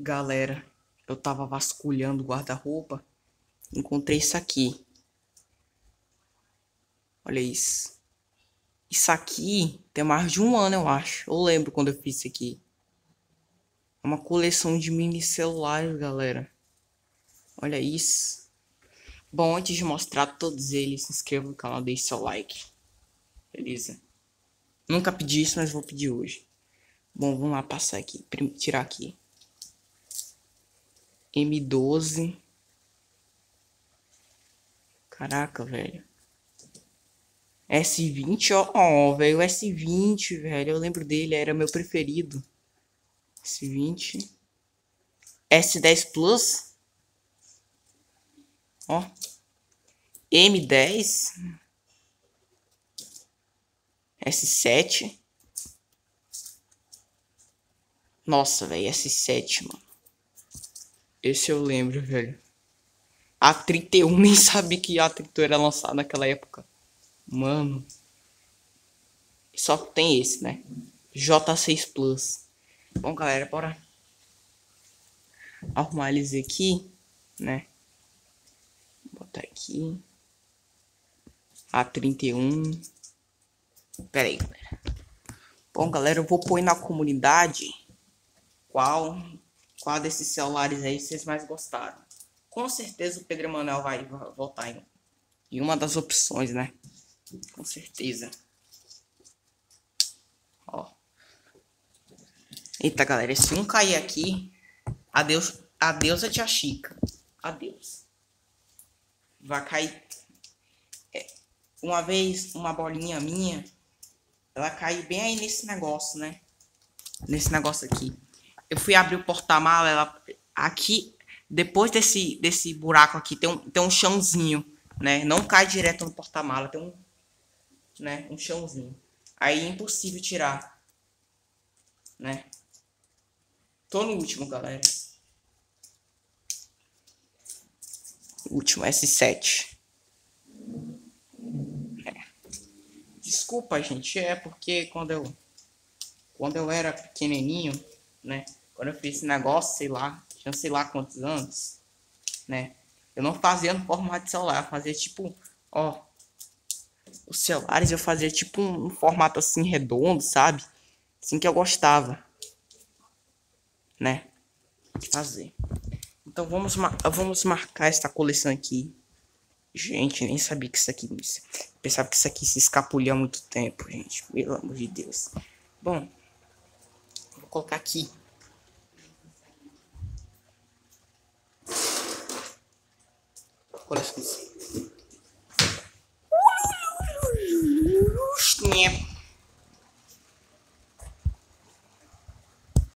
Galera, eu tava vasculhando o guarda-roupa. Encontrei isso aqui. Olha isso. Isso aqui tem mais de um ano, eu acho. Eu lembro quando eu fiz isso aqui. É uma coleção de mini celulares, galera. Olha isso. Bom, antes de mostrar todos eles, se inscreva no canal, deixe seu like. Beleza? Nunca pedi isso, mas vou pedir hoje. Bom, vamos lá passar aqui. Tirar aqui. M12. Caraca, velho. S20, ó, ó, velho, S20, velho, eu lembro dele, era meu preferido. S20. S10 Plus. Ó. M10. S7. Nossa, velho, S7, mano. Esse eu lembro, velho. A31, nem sabia que a 31 era lançada naquela época. Mano. Só tem esse, né? J6 Plus. Bom, galera, bora arrumar eles aqui, né? Vou botar aqui. A31. Pera aí, galera. Bom, galera, eu vou pôr na comunidade qual qual desses celulares aí vocês mais gostaram. Com certeza o Pedro Emanuel vai votar em, em uma das opções, né? Com certeza. Ó. Eita, galera, se um cair aqui, adeus, adeus a tia Chica. Adeus. Vai cair. É, uma vez, uma bolinha minha, ela caiu bem aí nesse negócio, né? Nesse negócio aqui eu fui abrir o porta-mala, ela aqui depois desse desse buraco aqui tem um tem um chãozinho, né? Não cai direto no porta-mala, tem um né, um chãozinho. Aí é impossível tirar, né? Tô no último, galera. Último S7. É. Desculpa, gente, é porque quando eu quando eu era pequenininho, né? Quando eu fiz esse negócio, sei lá, tinha sei lá quantos anos, né? Eu não fazia no formato de celular, eu fazia tipo, ó. Os celulares eu fazia tipo um, um formato assim redondo, sabe? Assim que eu gostava, né? De fazer. Então vamos, vamos marcar esta coleção aqui. Gente, nem sabia que isso aqui. Pensava que isso aqui se escapulia há muito tempo, gente. Pelo amor de Deus. Bom, vou colocar aqui. corações.